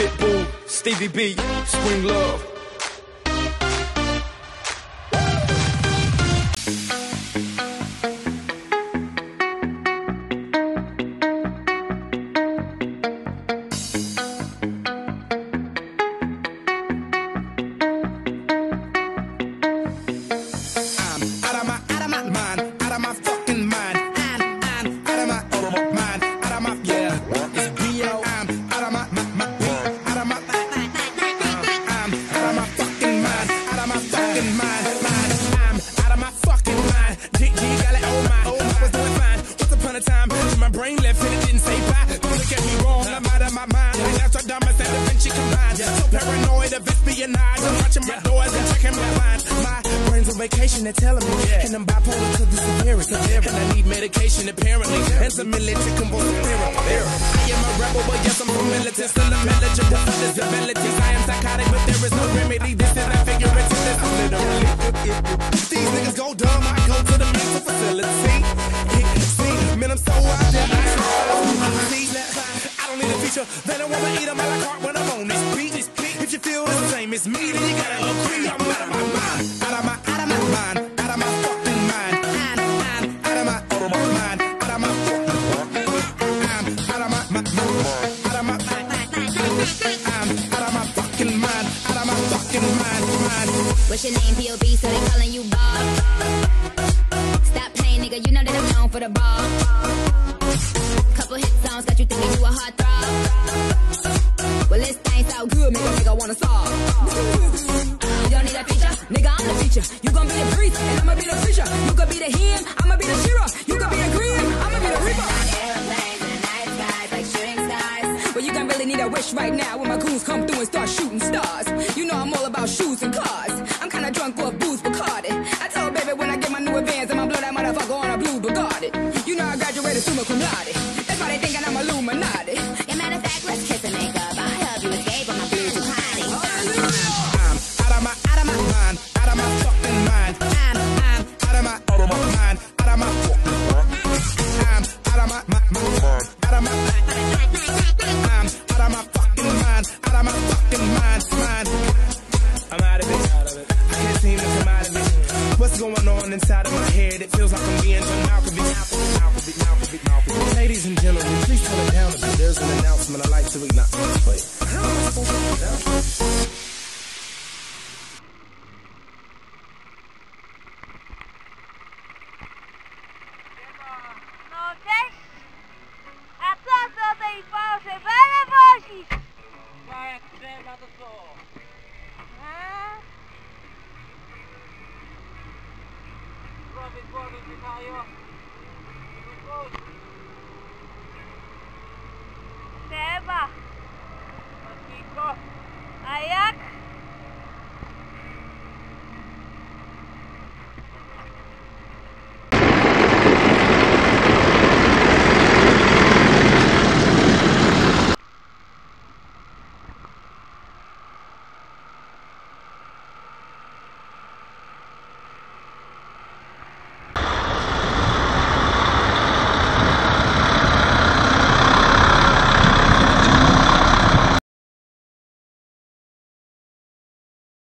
Pitbull, Stevie B, Spring Love. Vacation, they're telling me. Yeah. And I'm bipolar to the severity. And I need medication, apparently. And some military convulsive therapy. I am a rebel, but yes, I'm a militant. Still I'm eligible for disabilities. I am psychotic, but there is no remedy. This is a figurative, this is literally. These niggas go dumb, I go to the mental facility. See, man, I'm so out there. I see, I feature. They don't wanna eat a la carte when I'm on this beat. If you feel the same as me, then you gotta agree. I'm out of my out of my mind, out of my fucking mind. What's your name, B.o.B, so they calling you hot throb. Well, this thing sound good, make a nigga wanna solve. you don't need a feature, nigga, I'm the feature. You gon' be the priest, and I'ma be the preacher. You could be the him, I'ma be the shira. You could be the green, I'ma be the reaper. Well, you gon' really need a wish right now when my goons come through and start shooting stars. You know I'm all about shoes and cars. I'm kinda drunk off booze Bacardi. I told baby when I get my new advance, I'ma blow that motherfucker on a blue Bugatti. You know I graduated summa cum laude. Going on inside of my head? It feels like I'm being. Ladies and gentlemen, please turn it down a bit. There's an announcement I'd like to. Not wait. How am I supposed to Ulit tayo. Ulit